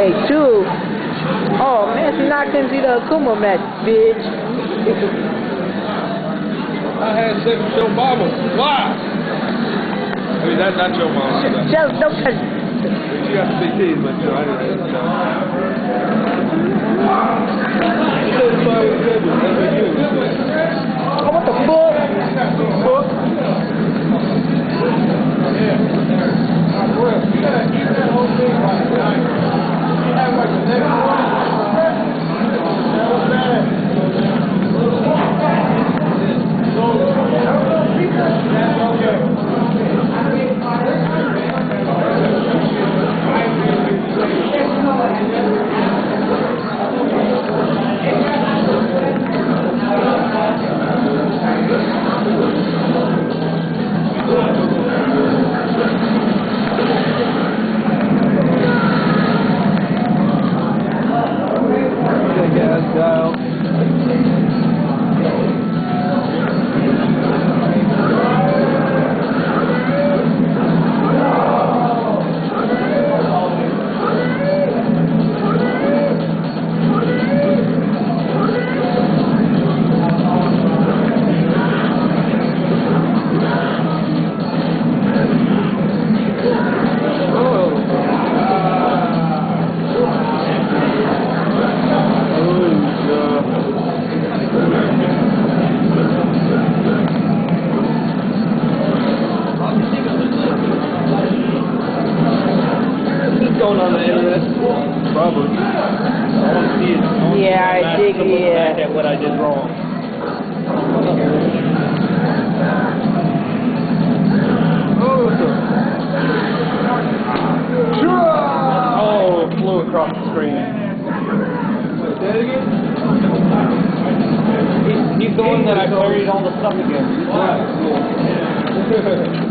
Take two. Oh man, she knocked into the Akuma match, bitch. I had sex with your mama. Why? I mean, that's not your mama. Just don't touch. She got the big titties, but you know, I didn't gas going on the internet. Probably. I want to see it. I wanna Yeah, see I my dig it. back at what I did wrong. Oh, oh, it flew across the screen. He's, he's the one that I buried all the stuff against.